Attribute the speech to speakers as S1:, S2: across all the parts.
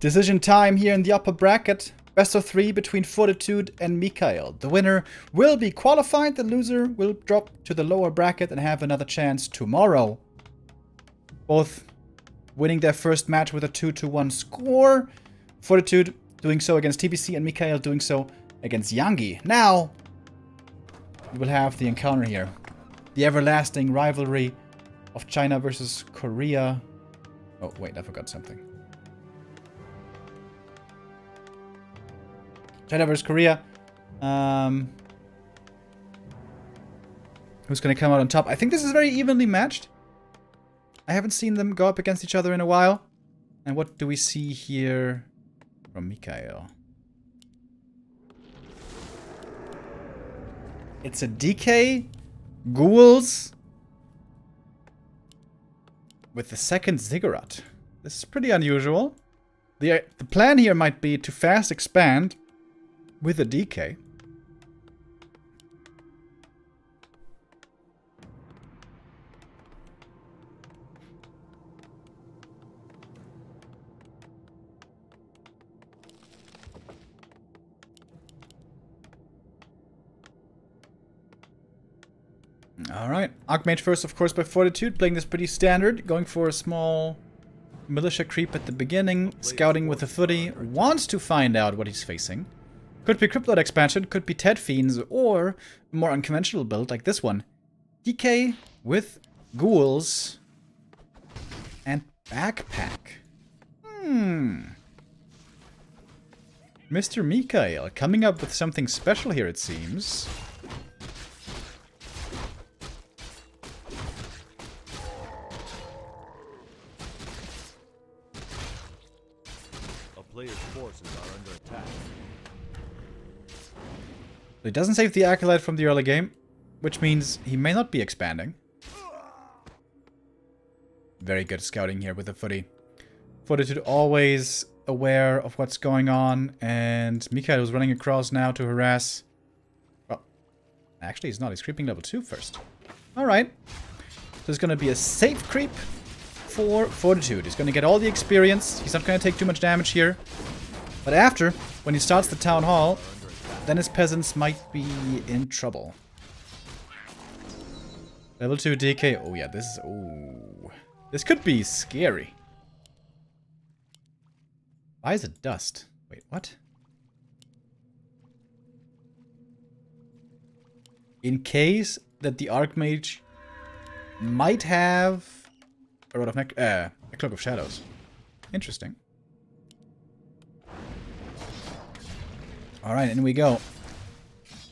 S1: Decision time here in the upper bracket. Best of three between Fortitude and MichaeL. The winner will be qualified. The loser will drop to the lower bracket and have another chance tomorrow. Both winning their first match with a 2-1 score. Fortitude doing so against TBC and MichaeL doing so against Yangi. Now, we will have the encounter here. The everlasting rivalry of China versus Korea. Oh, wait, I forgot something. China versus Korea. Um, who's going to come out on top? I think this is very evenly matched. I haven't seen them go up against each other in a while. And what do we see here from MichaeL? It's a DK, Ghouls, with the second Ziggurat. This is pretty unusual. The, the plan here might be to fast expand with a DK. Alright, Archmage first, of course, by Fortitude, playing this pretty standard, going for a small militia creep at the beginning, scouting with a footy, wants to find out what he's facing. Could be Cryptlord expansion, could be Ted Fiends, or a more unconventional build like this one. DK with ghouls and backpack. Hmm. Mr. MichaeL coming up with something special here, it seems. He doesn't save the Acolyte from the early game, which means he may not be expanding. Very good scouting here with the footy. Fortitude always aware of what's going on, and MichaeL is running across now to harass... Well, actually he's not, he's creeping level 2 first. Alright. There's gonna be a safe creep for Fortitude. He's gonna get all the experience, he's not gonna take too much damage here. But after, when he starts the Town Hall, then his peasants might be in trouble. Level 2 DK. Oh yeah, this is... This could be scary. Why is it dust? Wait, what? In case that the Archmage might have a Rod of uh, a Cloak of Shadows. Interesting. Alright, in we go.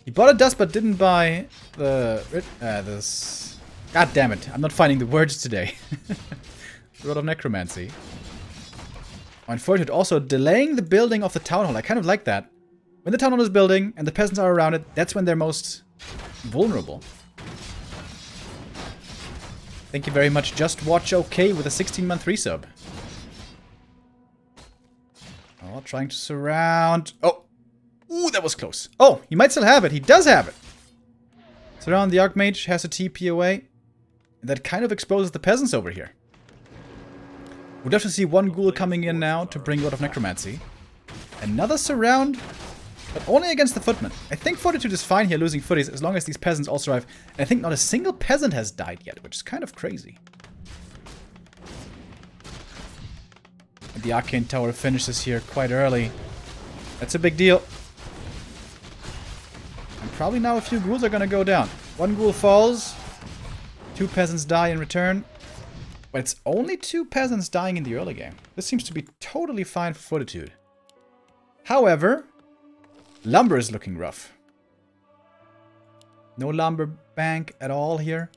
S1: He bought a dust but didn't buy the... Uh, this... God damn it, I'm not finding the words today. Rod of Necromancy. And Fortitude also delaying the building of the town hall. I kind of like that. When the town hall is building and the peasants are around it, that's when they're most vulnerable. Thank you very much, Just Watch OK with a 16-month resub. Oh, trying to surround... Oh, Ooh, that was close. Oh, he might still have it. He does have it. So Surround the Archmage has a TP away. That kind of exposes the peasants over here. We'll definitely see one ghoul coming in now to bring Rod of Necromancy. Another surround, but only against the footmen. I think Fortitude is fine here losing footies as long as these peasants all survive. And I think not a single peasant has died yet, which is kind of crazy. And the Arcane Tower finishes here quite early. That's a big deal. Probably now a few ghouls are gonna go down. One ghoul falls. Two peasants die in return. But it's only two peasants dying in the early game. This seems to be totally fine for Fortitude. However, lumber is looking rough. No lumber bank at all here.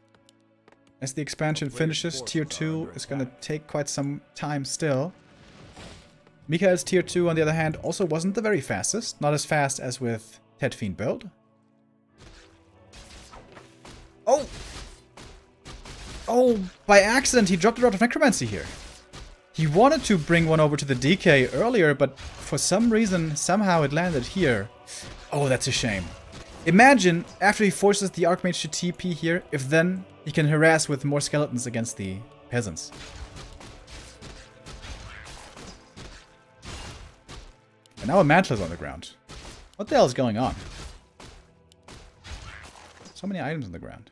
S1: As the expansion finishes, tier 2 is going to take quite some time still. MichaeL's tier 2, on the other hand, also wasn't the very fastest. Not as fast as with Ted Fiend build. Oh! Oh, by accident he dropped a Rod of Necromancy here. He wanted to bring one over to the DK earlier, but for some reason, somehow it landed here. Oh, that's a shame. Imagine, after he forces the Archmage to TP here, if then he can harass with more skeletons against the peasants. And now a Mantler's on the ground. What the hell is going on? So many items on the ground.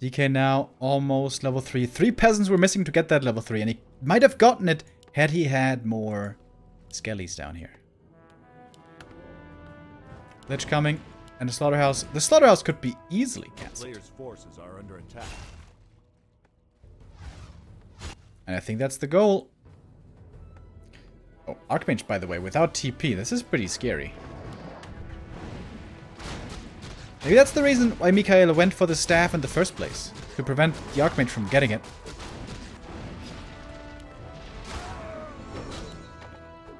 S1: DK now almost level 3. Three peasants were missing to get that level 3, and he might have gotten it had he had more skellies down here. Lich coming, and the slaughterhouse. The slaughterhouse could be easily cancelled.
S2: Forces are under attack.
S1: And I think that's the goal. Oh, Archmage, by the way, without TP. This is pretty scary. Maybe that's the reason why MichaeL went for the staff in the first place. To prevent the Archmage from getting it.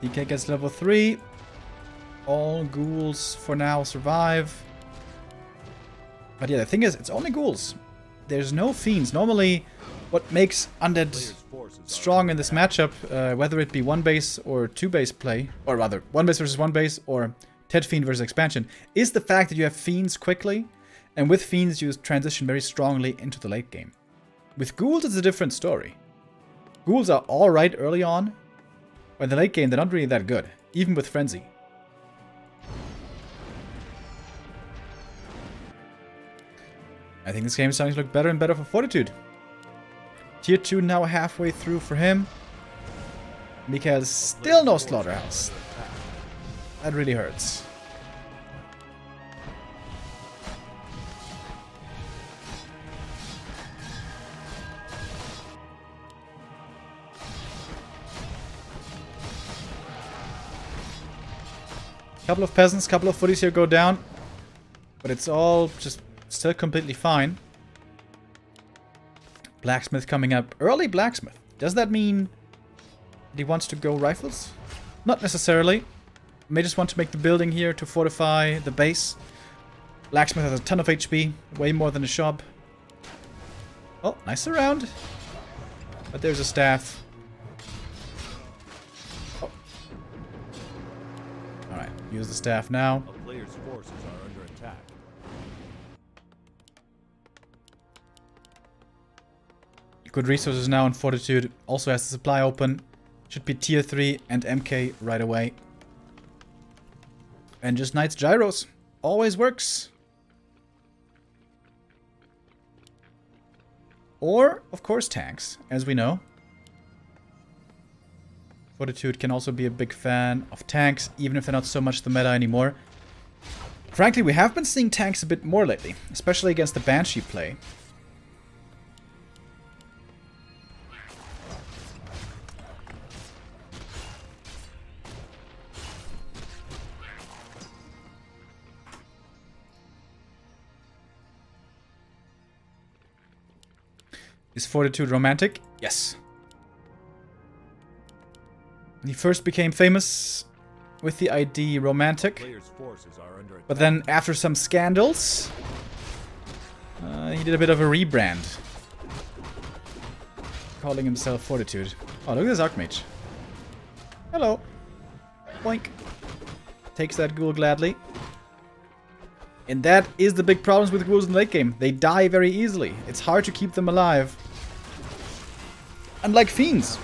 S1: DK gets level 3. All ghouls for now survive. But yeah, the thing is, it's only ghouls. There's no fiends. Normally, what makes undead strong in this matchup, uh, whether it be one base or two base play, or rather, one base versus one base, or Ted Fiend versus expansion, is the fact that you have fiends quickly, and with fiends you transition very strongly into the late game. With ghouls, it's a different story. Ghouls are alright early on, but in the late game, they're not really that good, even with Frenzy. I think this game is starting to look better and better for Fortitude. Tier 2 now halfway through for him. MichaeL's still no Slaughterhouse. That really hurts. Couple of peasants, couple of footies here go down. But it's all just still completely fine. Blacksmith coming up. Early blacksmith. Does that mean he wants to go rifles? Not necessarily. May just want to make the building here to fortify the base. Blacksmith has a ton of HP. Way more than a shop. Oh, nice surround. But there's a staff. Oh. Alright, use the staff now.
S2: A player's forces are under attack.
S1: Good resources now in Fortitude. Also has the supply open. Should be tier 3 and MK right away. And just Knights Gyros. Always works. Or, of course, tanks, as we know. Fortitude can also be a big fan of tanks, even if they're not so much the meta anymore. Frankly, we have been seeing tanks a bit more lately, especially against the Banshee play. Is Fortitude romantic? Yes. He first became famous with the ID romantic,
S2: Players' forces are under attack.
S1: but then after some scandals, uh, he did a bit of a rebrand. Calling himself Fortitude. Oh, look at this Archmage. Hello. Boink. Takes that ghoul gladly. And that is the big problems with ghouls in the late game. They die very easily. It's hard to keep them alive. Unlike fiends,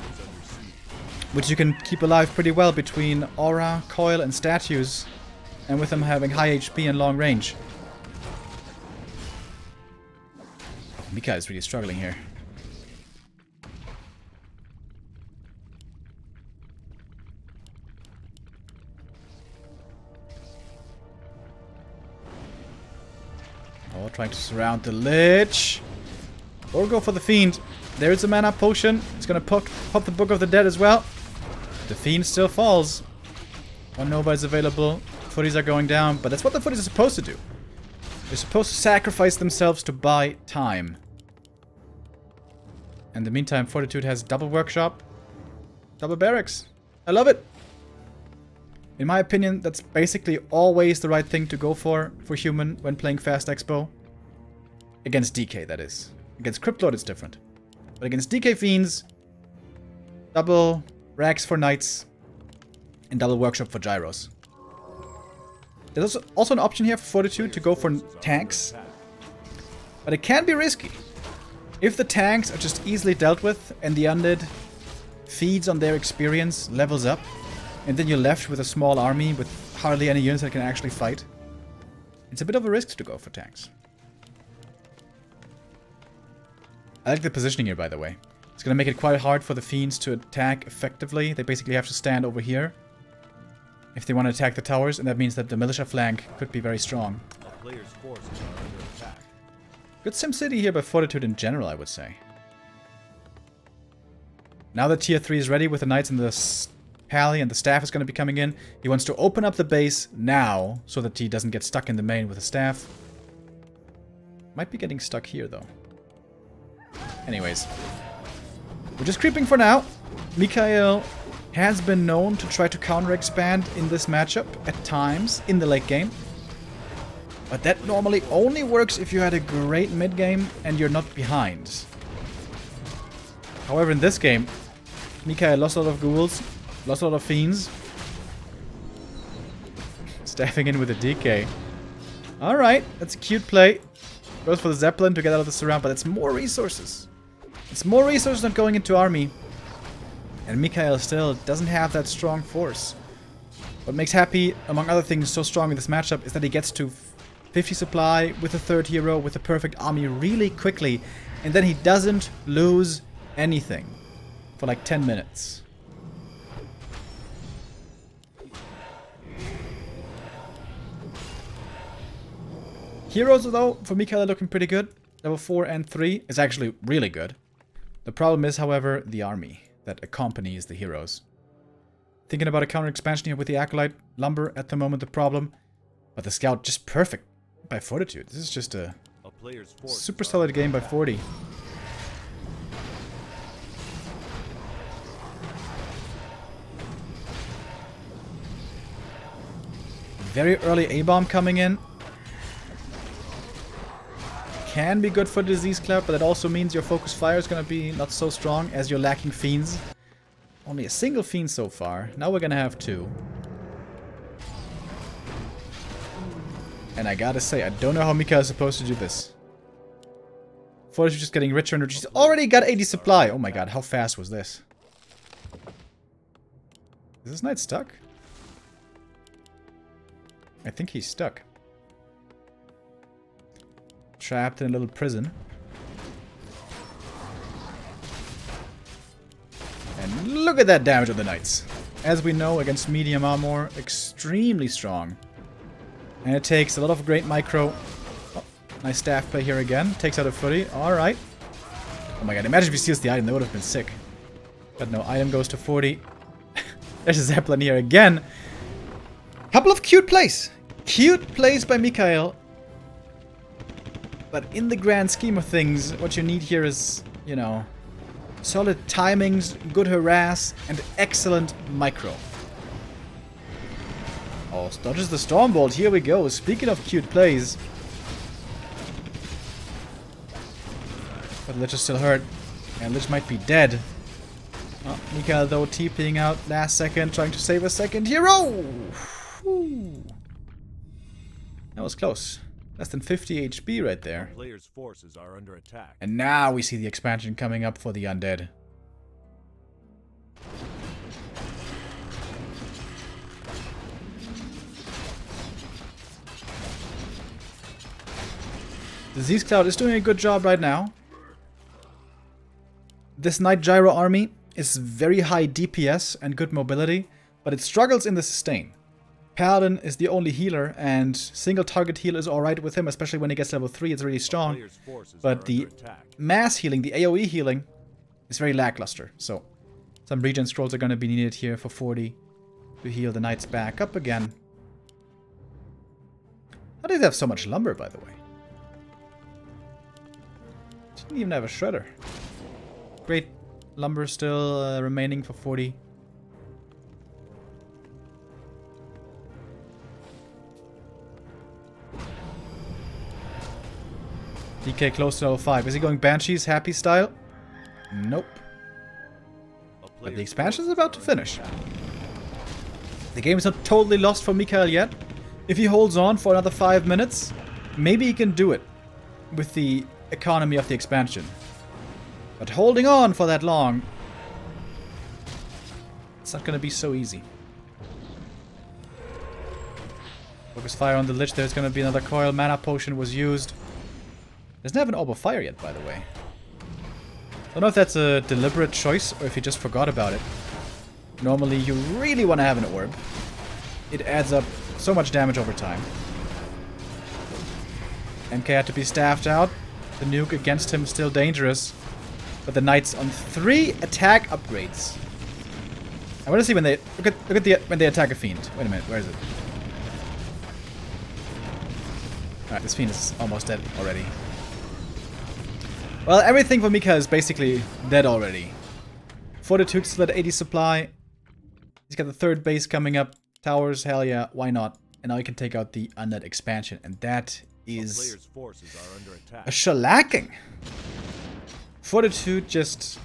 S1: which you can keep alive pretty well between aura, coil, and statues, and with them having high HP and long range. Mika is really struggling here. Oh, trying to surround the Lich. Or go for the Fiend. There's a mana potion. It's gonna pop, pop the Book of the Dead as well. The Fiend still falls. One Nova is available. Footies are going down, but that's what the footies are supposed to do. They're supposed to sacrifice themselves to buy time. In the meantime, Fortitude has double workshop, double barracks. I love it. In my opinion, that's basically always the right thing to go for for human when playing Fast Expo. Against DK, that is. Against Cryptlord, it's different. But against DK Fiends, double racks for Knights, and double workshop for Gyros. There's also- also an option here for Fortitude to go for tanks, but it can be risky. If the tanks are just easily dealt with and the undead feeds on their experience, levels up, and then you're left with a small army with hardly any units that can actually fight. It's a bit of a risk to go for tanks. I like the positioning here, by the way. It's going to make it quite hard for the Fiends to attack effectively. They basically have to stand over here if they want to attack the towers, and that means that the militia flank could be very strong. Good SimCity here by Fortitude in general, I would say. Now that Tier 3 is ready with the Knights and the Pally and the Staff is going to be coming in, he wants to open up the base now so that he doesn't get stuck in the main with the Staff. Might be getting stuck here, though. Anyways. We're just creeping for now. MichaeL has been known to try to counter-expand in this matchup at times in the late game. But that normally only works if you had a great mid game and you're not behind. However, in this game, MichaeL lost a lot of ghouls, lost a lot of fiends. Staffing in with a DK. Alright, that's a cute play. Goes for the Zeppelin to get out of the surround, but it's more resources. It's more resources than going into army. And MichaeL still doesn't have that strong force. What makes Happy, among other things, so strong in this matchup is that he gets to 50 supply with a third hero with a perfect army really quickly. And then he doesn't lose anything for like 10 minutes. Heroes, though, for MichaeL are looking pretty good. Level 4 and 3 is actually really good. The problem is, however, the army that accompanies the heroes. Thinking about a counter expansion here with the Acolyte Lumber at the moment, the problem. But the Scout just perfect by Fortitude. This is just a
S2: A player's
S1: super solid game by 40. Very early A-bomb coming in. Can be good for Disease Cloud, but that also means your focus fire is going to be not so strong as you're lacking fiends. Only a single fiend so far. Now we're going to have two. And I gotta say, I don't know how Mika is supposed to do this. Fortitude just getting richer and richer. She's already got 80 supply. Oh my god, how fast was this? Is this knight stuck? I think he's stuck. Trapped in a little prison. And look at that damage on the knights. As we know, against medium armor, extremely strong. And it takes a lot of great micro. Oh, nice staff play here again. Takes out a footy. Alright. Oh my god, imagine if he steals the item. That would have been sick. But no, item goes to 40. There's a Zeppelin here again. Couple of cute plays. Cute plays by MichaeL. But in the grand scheme of things, what you need here is, you know, solid timings, good harass, and excellent micro. Oh, dodges the Stormbolt. Here we go. Speaking of cute plays. But Lich is still hurt. And Lich might be dead. Oh, MichaeL, though, TPing out last second, trying to save a second hero. Whew. That was close. Less than 50 HP right there.
S2: Player's forces are under attack.
S1: And now we see the expansion coming up for the undead. Disease Cloud is doing a good job right now. This Knight Gyro army is very high DPS and good mobility, but it struggles in the sustain. Paladin is the only healer, and single target heal is alright with him, especially when he gets level 3, it's really strong. But the mass healing, the AoE healing, is very lackluster. So, some regen scrolls are going to be needed here for 40 to heal the knights back up again. How did they have so much lumber, by the way? Didn't even have a shredder. Great lumber still uh, remaining for 40. DK close to level 5. Is he going Banshees happy style? Nope. But the expansion is about to finish. The game is not totally lost for MichaeL yet. If he holds on for another 5 minutes, maybe he can do it with the economy of the expansion. But holding on for that long, it's not going to be so easy. Focus fire on the Lich. There's gonna be another coil. Mana potion was used. Doesn't have an orb of fire yet, by the way. I don't know if that's a deliberate choice or if he just forgot about it. Normally, you really want to have an orb. It adds up so much damage over time. MK had to be staffed out. The nuke against him is still dangerous. But the knights on three attack upgrades. I want to see when they look at look at the when they attack a fiend. Wait a minute, where is it? Alright, this fiend is almost dead already. Well, everything for Mika is basically dead already. Fortitude still at 80 supply. He's got the third base coming up. Towers, hell yeah, why not? And now he can take out the undead expansion, and that is
S2: player's forces are under attack.
S1: a shellacking. Fortitude just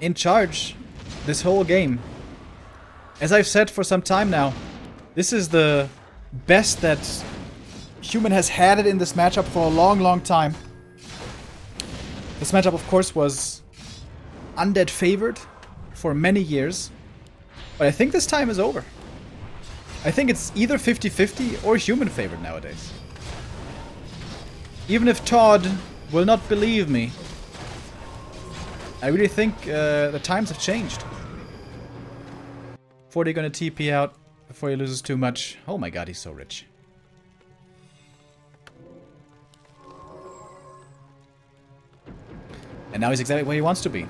S1: in charge this whole game. As I've said for some time now, this is the best that Human has had it in this matchup for a long, long time. This matchup, of course, was undead favored for many years. But I think this time is over. I think it's either 50-50 or human favored nowadays. Even if Todd will not believe me, I really think uh, the times have changed. 40 gonna TP out before he loses too much. Oh my god, he's so rich. And now he's exactly where he wants to be.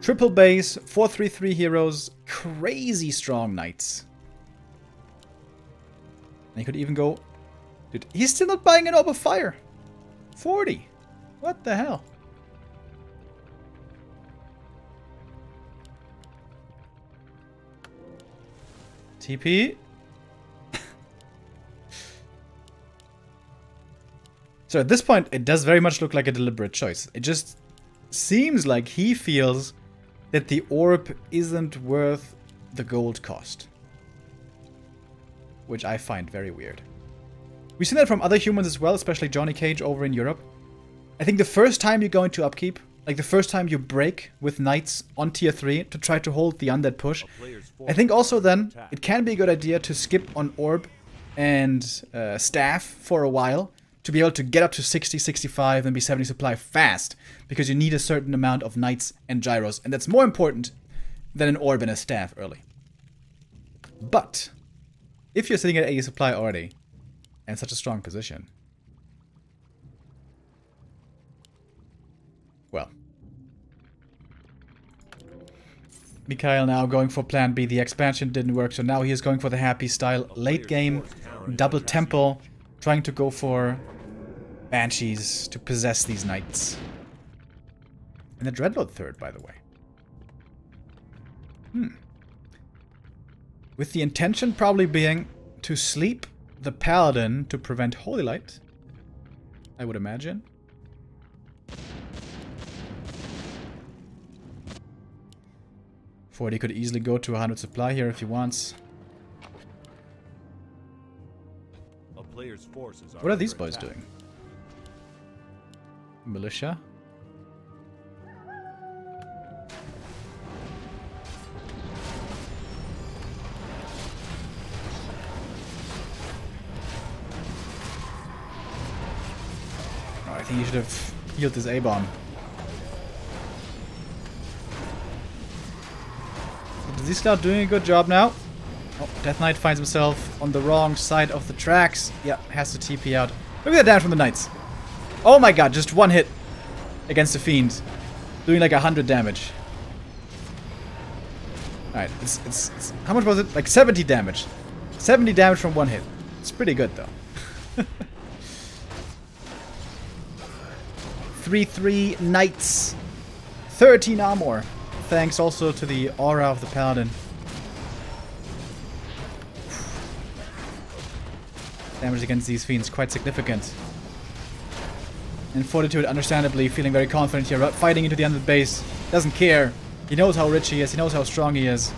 S1: Triple base, 433 heroes, crazy strong knights. And he could even go... Dude, he's still not buying an orb of fire. 40. What the hell? TP. so at this point, it does very much look like a deliberate choice. It just seems like he feels that the orb isn't worth the gold cost. Which I find very weird. We've seen that from other humans as well, especially Johnny Cage over in Europe. I think the first time you go into upkeep, like the first time you break with knights on tier 3 to try to hold the undead push, I think also then it can be a good idea to skip on orb and uh, staff for a while to be able to get up to 60, 65 and be 70 supply fast because you need a certain amount of knights and gyros and that's more important than an orb and a staff early. But if you're sitting at 80 supply already and such a strong position, well, MichaeL now going for plan B. The expansion didn't work, so now he is going for the happy style. Late game, double temple, trying to go for banshees to possess these knights. And the dreadlord third, by the way. Hmm. With the intention probably being to sleep the paladin to prevent holy light, I would imagine. Forty could easily go to 100 supply here if he wants.
S2: Player's forces are
S1: What are these boys
S2: attack.
S1: doing? Militia? Oh, I think he should have healed this A-bomb. Is he start doing a good job now? Oh, Death Knight finds himself on the wrong side of the tracks. Yeah, has to TP out. Look at that damage from the Knights. Oh my god, just one hit against the Fiend. Doing like a hundred damage. Alright, it's, it's, it's... How much was it? Like 70 damage. 70 damage from one hit. It's pretty good though. 3-3 Knights. 13 armor. Thanks also to the aura of the Paladin. Damage against these fiends quite significant. And Fortitude, understandably, feeling very confident here, fighting into the end of the base. Doesn't care. He knows how rich he is, he knows how strong he is.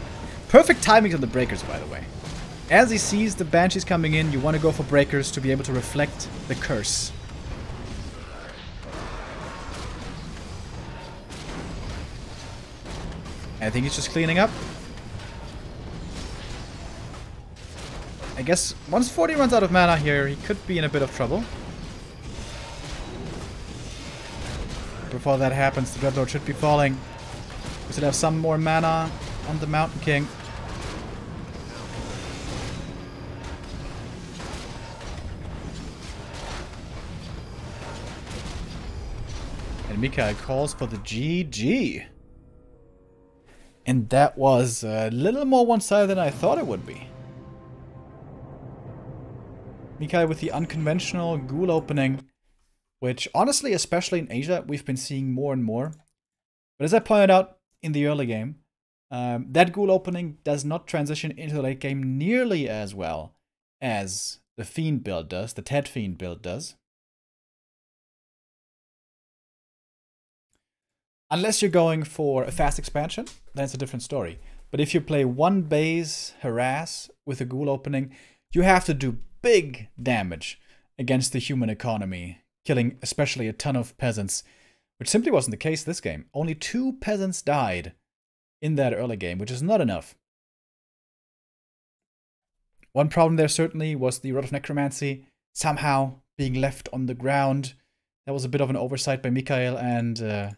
S1: Perfect timing on the breakers, by the way. As he sees the Banshees coming in, you want to go for breakers to be able to reflect the curse. I think he's just cleaning up. I guess once 40 runs out of mana here, he could be in a bit of trouble. Before that happens, the Dreadlord should be falling. We should have some more mana on the Mountain King. And MichaeL calls for the GG. And that was a little more one-sided than I thought it would be. MichaeL with the unconventional ghoul opening, which honestly, especially in Asia, we've been seeing more and more. But as I pointed out in the early game, um, that ghoul opening does not transition into the late game nearly as well as the Fiend build does, the Ted Fiend build does. Unless you're going for a fast expansion, then it's a different story. But if you play one base harass with a ghoul opening, you have to do big damage against the human economy, killing especially a ton of peasants, which simply wasn't the case this game. Only two peasants died in that early game, which is not enough. One problem there certainly was the Rod of Necromancy somehow being left on the ground. That was a bit of an oversight by MichaeL, and uh,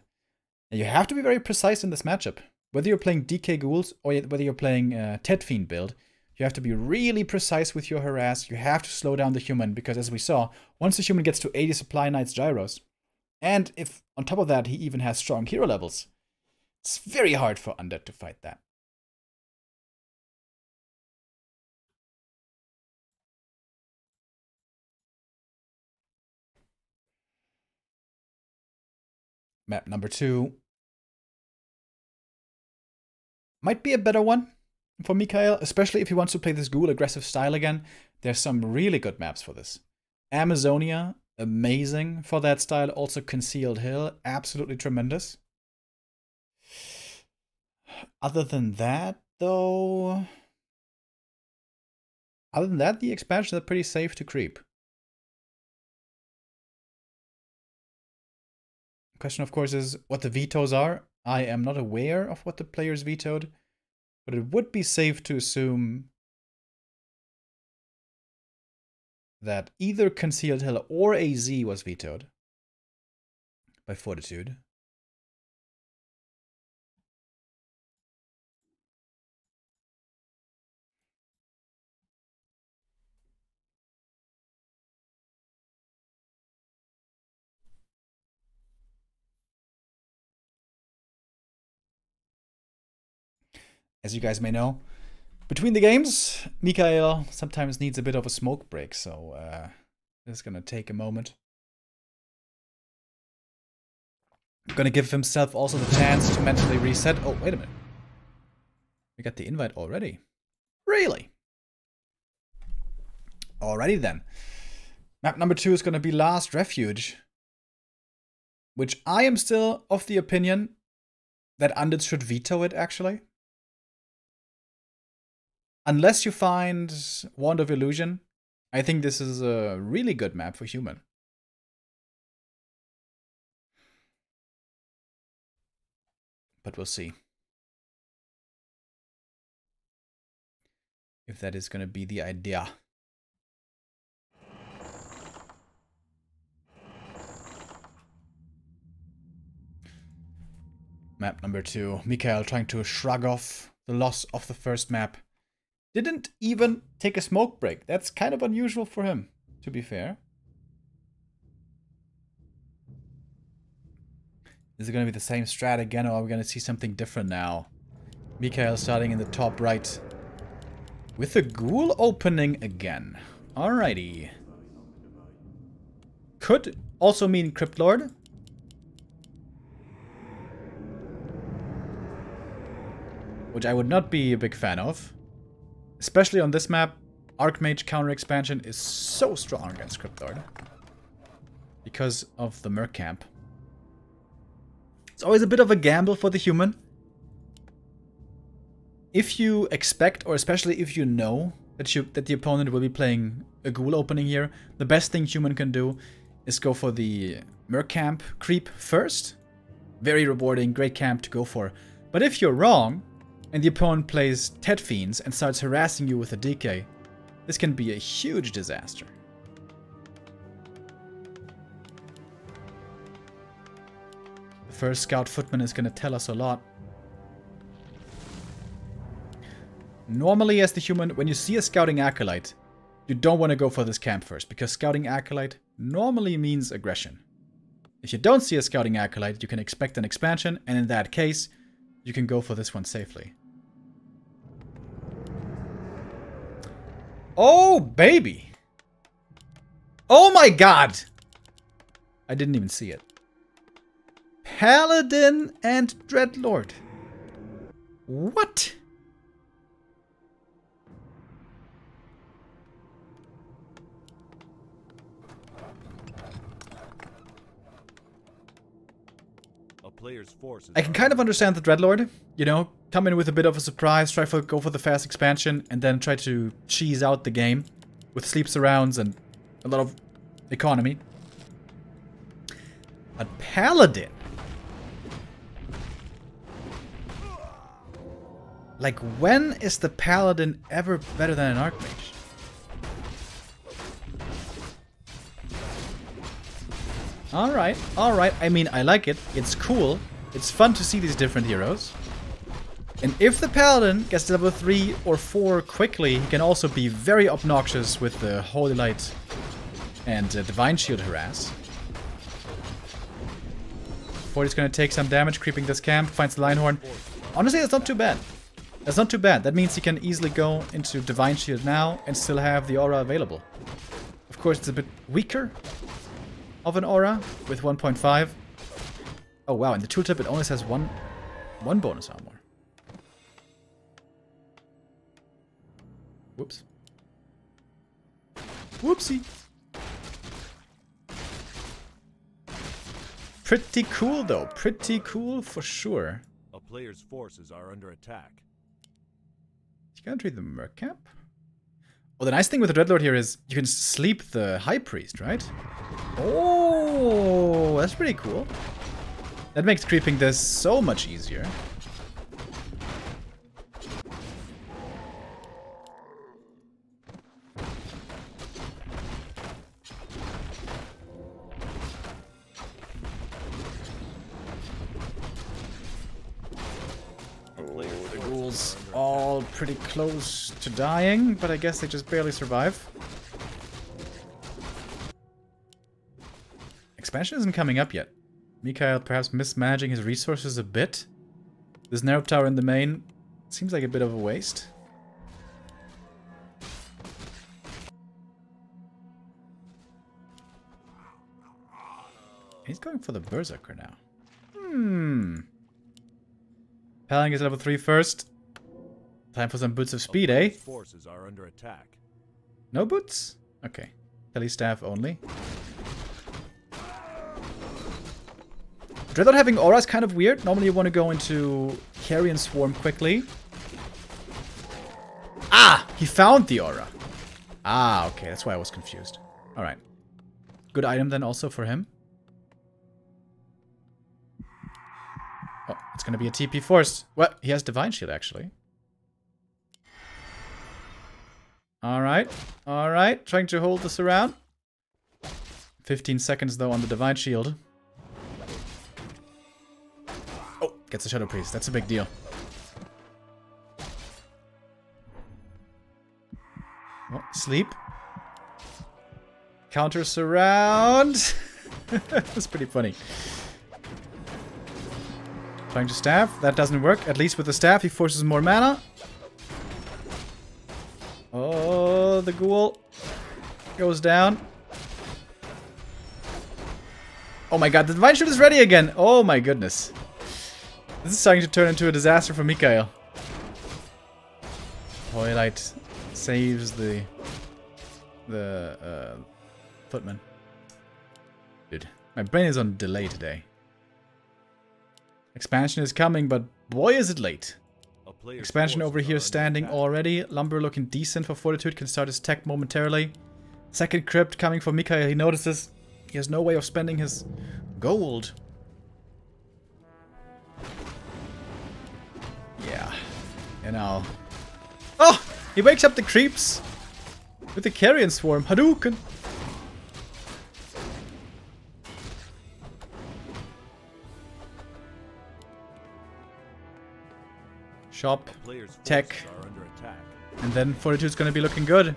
S1: you have to be very precise in this matchup. Whether you're playing DK Ghouls or whether you're playing uh, Ted Fiend build, you have to be really precise with your harass. You have to slow down the human because, as we saw, once the human gets to 80 supply knights gyros, and if on top of that he even has strong hero levels, it's very hard for Undead to fight that. Map number two. Might be a better one for MichaeL, especially if he wants to play this ghoul aggressive style again. There's some really good maps for this. Amazonia, amazing for that style. Also Concealed Hill, absolutely tremendous. Other than that, though... Other than that, the expansions are pretty safe to creep. Question, of course, is what the vetoes are. I am not aware of what the players vetoed, but it would be safe to assume that either Concealed Hill or AZ was vetoed by Fortitude. As you guys may know. Between the games, MichaeL sometimes needs a bit of a smoke break, so uh, this is gonna take a moment. Gonna give himself also the chance to mentally reset. Oh, wait a minute. We got the invite already. Really? Alrighty then. Map number two is gonna be Last Refuge. Which I am still of the opinion that Undead should veto it, actually. Unless you find Wand of Illusion, I think this is a really good map for human. But we'll see. If that is going to be the idea. Map number two. MichaeL trying to shrug off the loss of the first map. Didn't even take a smoke break. That's kind of unusual for him, to be fair. Is it going to be the same strat again, or are we going to see something different now? MichaeL starting in the top right. With the ghoul opening again. Alrighty. Could also mean Crypt Lord. Which I would not be a big fan of. Especially on this map, Archmage counter expansion is so strong against Crypt Lord. Because of the Merc Camp. It's always a bit of a gamble for the human. If you expect, or especially if you know, that you that the opponent will be playing a ghoul opening here, the best thing human can do is go for the Merc Camp creep first. Very rewarding, great camp to go for. But if you're wrong, and the opponent plays Ted Fiends and starts harassing you with a DK, This can be a huge disaster. The first scout footman is going to tell us a lot. Normally, as the human, when you see a scouting acolyte, you don't want to go for this camp first, because scouting acolyte normally means aggression. If you don't see a scouting acolyte, you can expect an expansion, and in that case, you can go for this one safely. Oh, baby! Oh my god! I didn't even see it. Paladin and Dreadlord. What?
S2: A player's forces
S1: I can kind of understand the Dreadlord. You know, come in with a bit of a surprise, try to go for the fast expansion, and then try to cheese out the game with sleep surrounds and a lot of economy. But Paladin. Like, when is the Paladin ever better than an Archmage? Alright, alright. I mean, I like it. It's cool. It's fun to see these different heroes. And if the Paladin gets to level 3 or 4 quickly, he can also be very obnoxious with the Holy Light and uh, Divine Shield harass. Forty's gonna take some damage creeping this camp, finds the Lion Horn. Honestly, that's not too bad. That's not too bad. That means he can easily go into Divine Shield now and still have the aura available. Of course, it's a bit weaker of an aura with 1.5. Oh wow, and the tooltip it only has one one bonus armor. Whoops. Whoopsie. Pretty cool though, pretty cool for sure.
S2: A player's forces are under attack.
S1: You can't read the Merc Camp? Well, the nice thing with the Dreadlord here is you can sleep the High Priest, right? Oh, that's pretty cool. That makes creeping this so much easier. All pretty close to dying, but I guess they just barely survive. Expansion isn't coming up yet. MichaeL perhaps mismanaging his resources a bit. This narrow tower in the main seems like a bit of a waste. He's going for the Berserker now. Hmm. Paladin gets level 3 first. Time for some boots of speed, eh?
S2: forces are under attack.
S1: No boots? Okay. Telly staff only. Dreadlord having aura is kind of weird. Normally you want to go into Carrion Swarm quickly. Ah! He found the aura. Ah, okay. That's why I was confused. Alright. Good item then also for him. Oh, it's going to be a TP force. What? He has Divine Shield, actually. Alright. Alright. Trying to hold this around. 15 seconds, though, on the Divine Shield. Oh, gets the Shadow Priest. That's a big deal. Oh, sleep. Counter surround. That's pretty funny. Trying to staff. That doesn't work. At least with the staff, he forces more mana. Oh, the ghoul goes down. Oh my god, the Divine Shield is ready again. Oh my goodness. This is starting to turn into a disaster for MichaeL. Twilight saves the the uh, footman. Dude, my brain is on delay today. Expansion is coming, but boy is it late. Expansion over here standing already. Lumber looking decent for Fortitude. Can start his tech momentarily. Second crypt coming for MichaeL. He notices he has no way of spending his gold. Yeah. You know. Oh! He wakes up the creeps. With the Carrion Swarm. Hadouken!
S2: Forces
S1: Tech.
S2: are under attack.
S1: And then 42 is gonna be looking good.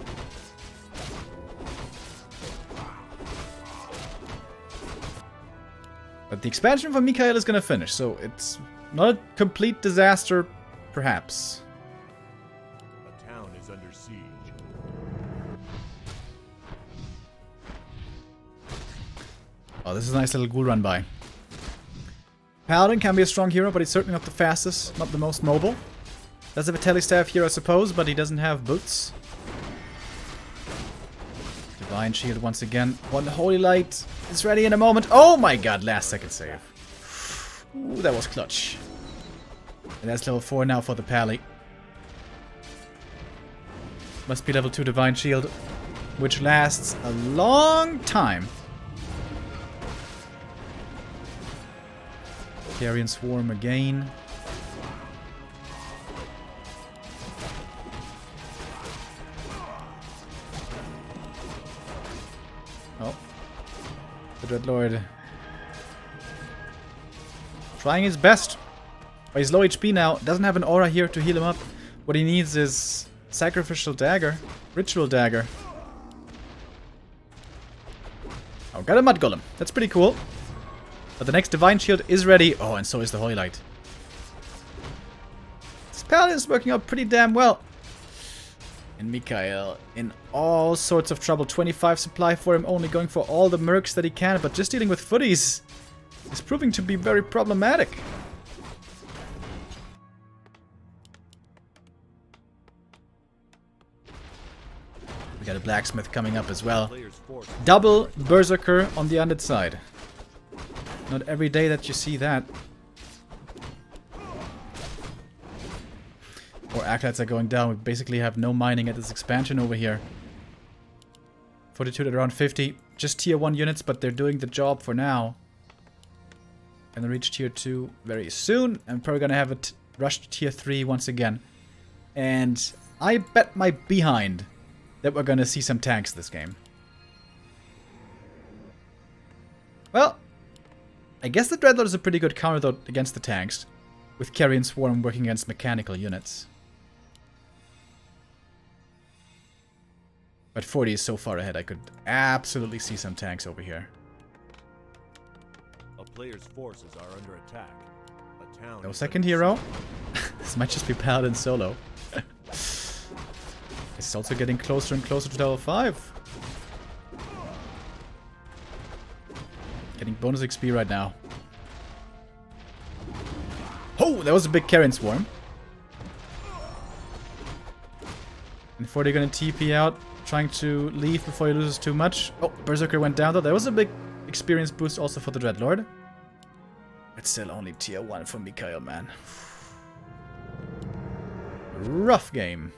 S1: But the expansion for MichaeL is gonna finish, so it's not a complete disaster, perhaps.
S2: A town is under siege.
S1: Oh, this is a nice little ghoul run by. Paladin can be a strong hero, but he's certainly not the fastest, not the most mobile. Does have a telestaff here, I suppose, but he doesn't have boots. Divine Shield once again. One Holy Light is ready in a moment. Oh my god, last second save. Ooh, that was clutch. And that's level 4 now for the Pally. Must be level 2 Divine Shield, which lasts a long time. Carrion Swarm again. Dreadlord. Trying his best. But he's low HP now. Doesn't have an aura here to heal him up. What he needs is Sacrificial Dagger. Ritual Dagger. Oh, got a Mud Golem. That's pretty cool. But the next Divine Shield is ready. Oh, and so is the Holy Light. This Paladin is working out pretty damn well. And MichaeL in all sorts of trouble. 25 supply for him, only going for all the mercs that he can. But just dealing with footies is proving to be very problematic. We got a blacksmith coming up as well. Double Berserker on the undead side. Not every day that you see that. Or acolytes are going down. We basically have no mining at this expansion over here. Fortitude at around 50. Just tier 1 units, but they're doing the job for now. Gonna reach tier 2 very soon. I'm probably gonna have it rush to tier 3 once again. And I bet my behind that we're gonna see some tanks this game. Well, I guess the Dreadlord is a pretty good counter though against the tanks, with Carrion Swarm working against mechanical units. But 40 is so far ahead, I could absolutely see some tanks over here.
S2: A player's forces are under attack. A town
S1: No second hero. this might just be Paladin solo. it's also getting closer and closer to level 5. Getting bonus XP right now. Oh, that was a big Carrion Swarm. And 40 gonna TP out, trying to leave before he loses too much. Oh, Berserker went down though. That was a big experience boost also for the Dreadlord. It's still only tier 1 for MichaeL, man. Rough game.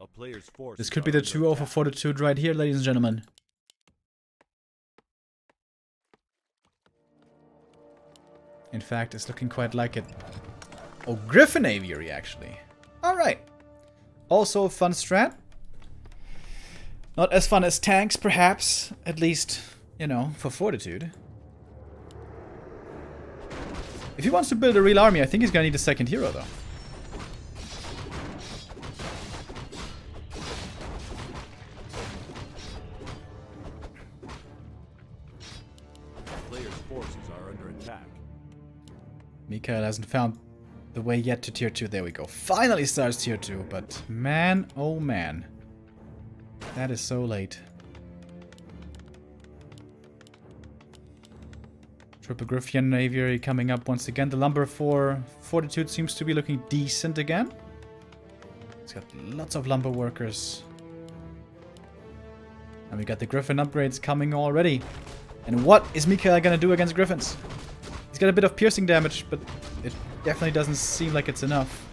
S2: A player's forces
S1: This could be the 2-0 for. Fortitude right here, ladies and gentlemen. In fact, it's looking quite like it. Oh, Griffin Aviary, actually. Alright. Also a fun strat. Not as fun as tanks, perhaps. At least, you know, for Fortitude. If he wants to build a real army, I think he's gonna need a second hero, though.
S2: Players' forces are under attack.
S1: MichaeL hasn't found the way yet to tier 2. There we go. Finally starts tier 2, but man, oh man. That is so late. Triple Griffin Aviary coming up once again. The Lumber for Fortitude seems to be looking decent again. It's got lots of lumber workers. And we got the Griffin upgrades coming already. And what is MichaeL gonna do against Griffins? He's got a bit of piercing damage, but definitely doesn't seem like it's enough.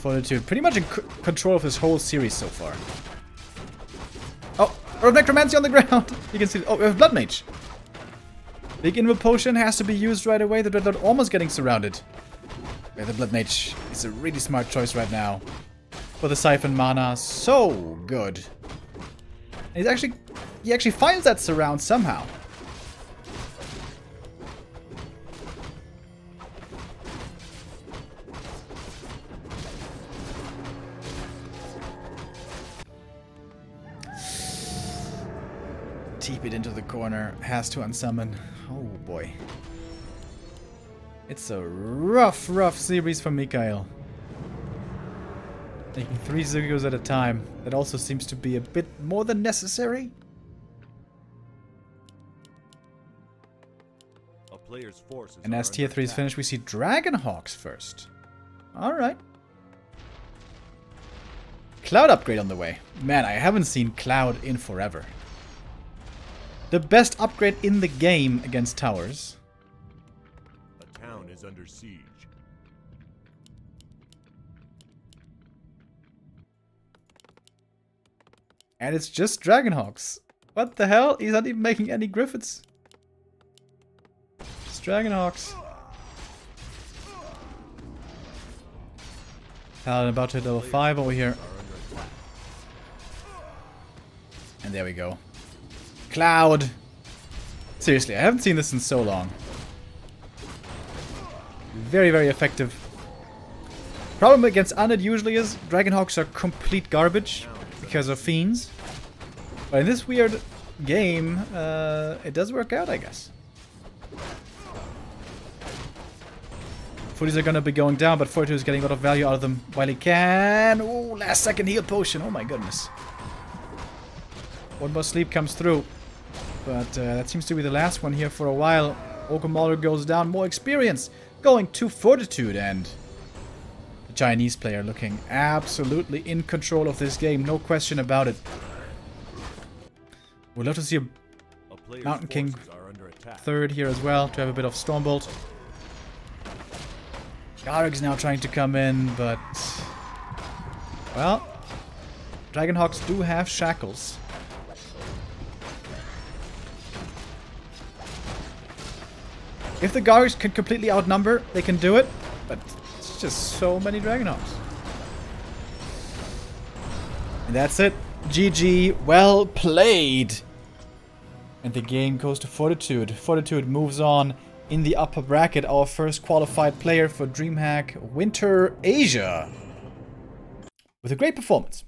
S1: Fortitude, pretty much in control of this whole series so far. Oh, we Earth Necromancy on the ground! You can see, oh, we have Blood Mage. Big Invul Potion has to be used right away. The Dreadlord almost getting surrounded. Yeah, the Blood Mage is a really smart choice right now. For the Siphon mana, so good. He's actually, he actually finds that surround somehow. Teep it into the corner. Has to unsummon. Oh boy. It's a rough, rough series for MichaeL. Taking three Zugos at a time. That also seems to be a bit more than necessary.
S2: A player's forces
S1: And as tier 3 is finished, we see Dragonhawks first. Alright. Cloud upgrade on the way. Man, I haven't seen Cloud in forever. The best upgrade in the game against towers.
S2: A town is under siege.
S1: And it's just Dragonhawks. What the hell? He's not even making any Griffins. Just Dragonhawks. Paladin about to hit level 5 over here. And there we go. Cloud! Seriously, I haven't seen this in so long. Very, very effective. Problem against Undead usually is Dragonhawks are complete garbage because of fiends. But in this weird game, uh, it does work out, I guess. Footies are gonna be going down, but Fortitude is getting a lot of value out of them while he can. Oh, last second heal potion. Oh my goodness. One more sleep comes through. But uh, that seems to be the last one here for a while. Ogre Mauler goes down. More experience. Going to Fortitude and the Chinese player looking absolutely in control of this game. No question about it. We'd love to see a
S2: A
S1: Mountain King third here as well to have a bit of Stormbolt. Garrick's now trying to come in, but... Well, Dragonhawks do have shackles. If the Garrick's can completely outnumber, they can do it, but it's just so many Dragonhawks. And that's it. GG, well played. And the game goes to Fortitude. Fortitude moves on in the upper bracket. Our first qualified player for DreamHack Winter Asia. With a great performance.